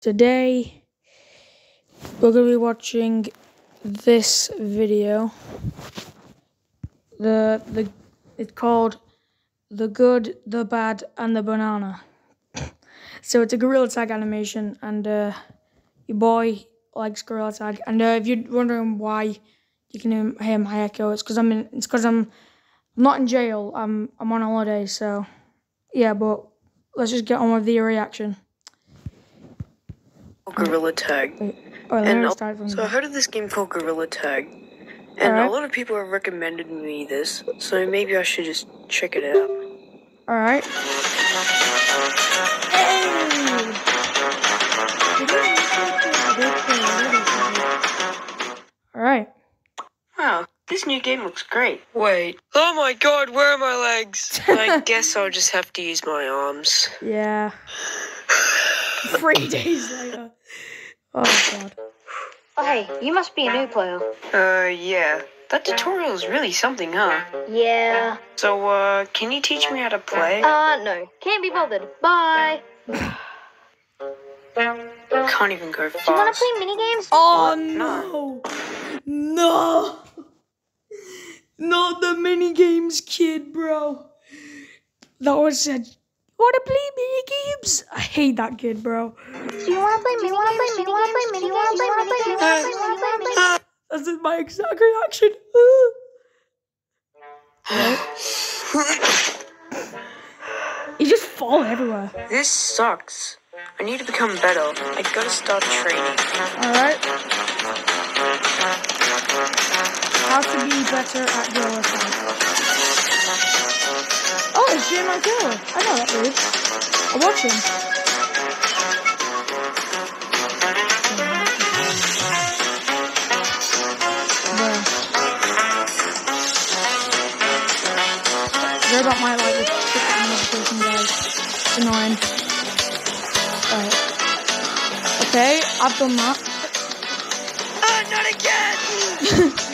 Today, we're going to be watching this video. The the it's called "The Good, the Bad, and the Banana." so it's a Gorilla Tag animation, and uh, your boy likes Gorilla Tag. And uh, if you're wondering why you can hear my echo, it's because I'm in, it's because I'm not in jail. I'm I'm on holiday, so yeah. But let's just get on with the reaction. Gorilla Tag. Wait, all right, let And me al- start from so the- I heard of this game called Gorilla Tag, and Alright. a lot of people have recommended me this, so maybe I should just check it out. All right. All right. Wow, this new game looks great. Wait. Oh my god, where are my legs? I guess I'll just have to use my arms. Yeah. Three days later. Oh god. Oh, hey, you must be a new player. Uh, yeah. That tutorial is really something, huh? Yeah. So, uh, can you teach me how to play? Uh, no. Can't be bothered. Bye. Can't even go Do you want to fast. play minigames? Oh no. no. No. Not the mini games kid, bro. That was said. Want to play mini games? I hate that kid, bro. Do you want to play minigames? Do you want to play minigames? Do you want to play minigames? Do you want to play minigames? That's my exact reaction. He just fall everywhere. This sucks. I need to become better. I gotta start training. Alright. How to be better at Gorilla Tag. Oh, it's Jim Killer. I know that dude. I watch him. Sorry about my like notification, guys. It's annoying. Alright. Okay, I've done that. Ah, not again!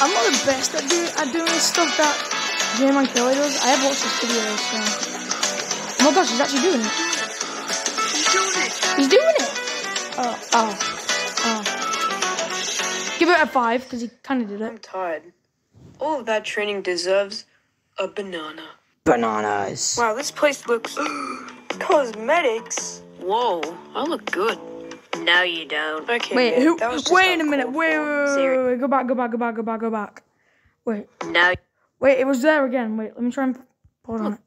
I'm not the best at doing at doing stuff that JMancurly does. I have watched this video, so. Oh my gosh, he's actually doing it. He's doing it! He's doing it! Oh, oh, oh. Give it a five, because he kind of did it. I'm tired. All of that training deserves a banana. Bananas. Wow, this place looks. Cosmetics? Whoa, I look good. No, you don't. Okay, Wait, man, who? that was just Wait a minute. uncalled Wait, wait, wait, wait, wait. Go back, go back, go back, go back, go back. Wait, Now, wait. It was there again. Wait, let me try and hold on.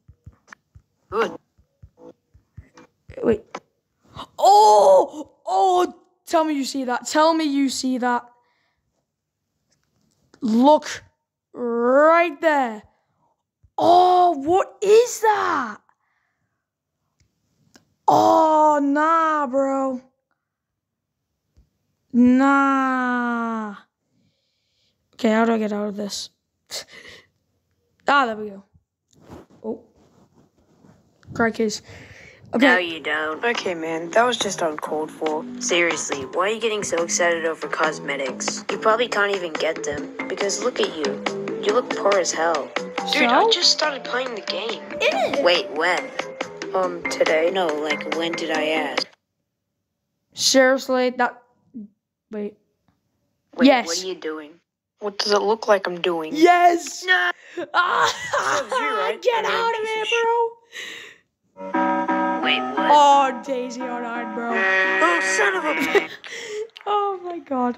good. Wait. Oh, oh! Tell me you see that. Tell me you see that. Look right there. Oh, what is that? Oh, nah, bro. Nah. Okay, how do I get out of this? ah, there we go. Oh. Crikey's. Okay. No, you don't. Okay, man, that was just uncalled for. Seriously, why are you getting so excited over cosmetics? You probably can't even get them because look at you. You look poor as hell. Dude, I just started playing the game. It is. Wait, when? Um, today? No, like when did I ask? Seriously, that. Wait. Wait, Yes. What are you doing? What does it look like I'm doing? Yes. Nah. Ah, right. Get You out of piece here, bro. Wait, what? Oh, Daisy on iron, bro. Oh, son of a. Oh my god.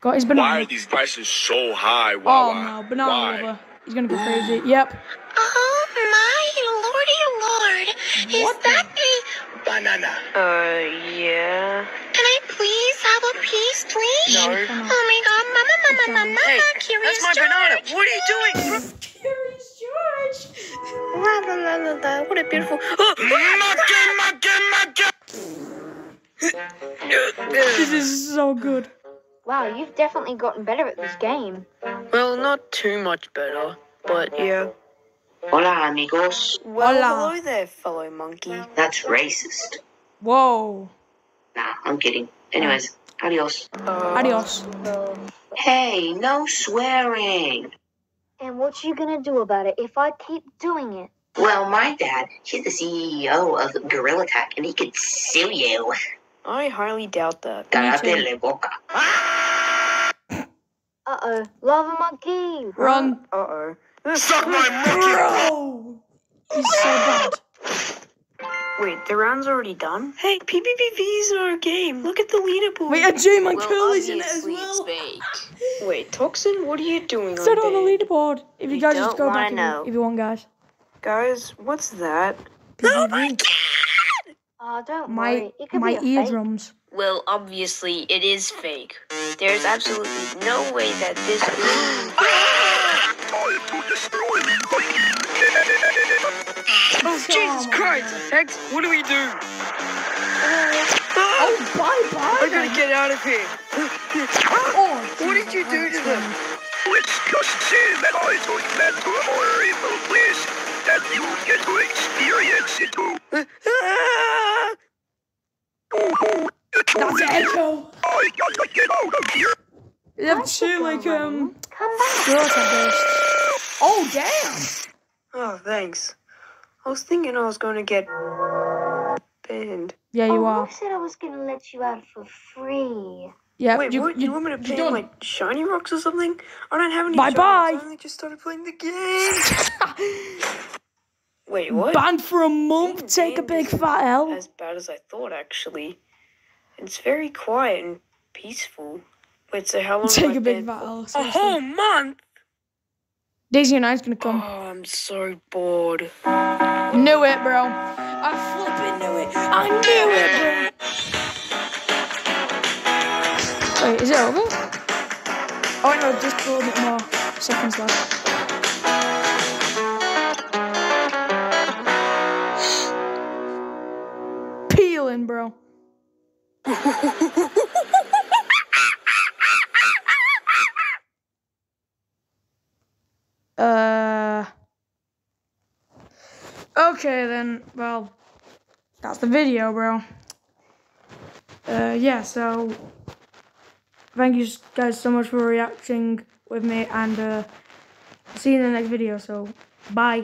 Got his Why are these prices so high? Oh Wawa? no, banana Why? lover. He's gonna go crazy. Yep. Oh my lordy lord! Is What that the- a? Banana. Uh, yeah. Can I please have a piece, please? No. Oh my god, mama, mama, mama, Hey, curious that's my banana. What are you doing? Curious George. La, la, la, la, la. What a beautiful. This is so good. Wow, you've definitely gotten better at this game. well, not too much better, but yeah. Hola, amigos. Well, Hola. hello there, fellow monkey. That's racist. Whoa. Nah, I'm kidding. Anyways, adios. Uh, Adios. Hey, no swearing. And what you gonna do about it if I keep doing it? Well, my dad, he's the CEO of Gorilla Tech, and he could sue you. I highly doubt that. Cállate la boca. Uh oh, lava monkey. Wrong. Uh oh. Suck my monkey! Bro! He's so bad. Wait, the round's already done? Hey, PBBV is in our game. Look at the leaderboard. Wait, and Jay well, Curly's in it as obviously it's well. fake. Wait, Toxin, what are you doing Set on on the leaderboard. If you You guys just don't go wanna back if know. you, if you want, guys. Guys, what's that? PPV. Oh, oh, don't My worry. It could my be a fake. eardrums. Well, obviously, it is fake. There's absolutely no way that this. oh, Jesus Christ! Hex, what do we do? Oh, bye bye. I gotta get out of here. Oh, What did you do to them? Let's just say that I took that to a horrible place that you get to experience it too. Oh, That's Echo. I gotta get out of here. They have two like go, um Come back. girls have ghosts. Oh damn! Oh, thanks. I was thinking I was gonna get banned. Yeah, you oh, are. I said I was gonna let you out for free. Yeah, Wait, you, what? You, want me to you pay done. like shiny rocks or something? I don't have any. Bye shiny bye. rocks. I only just started playing the game. Wait, what? Banned for a month. Being Take a big fat L. As bad as I thought, actually. It's very quiet and peaceful. Wait, so how long? have I Take a big been fat for? L. A whole month. Daisy and I I's gonna come. Oh. I'm so bored. Knew it, bro. I flipping knew it. I knew it, bro. Wait, is it over? Oh no, just a little bit more seconds left. Peeling, bro. Okay then. Well, that's the video, bro. Uh, yeah. So, thank you guys so much for reacting with me, and uh, see you in the next video. So, bye.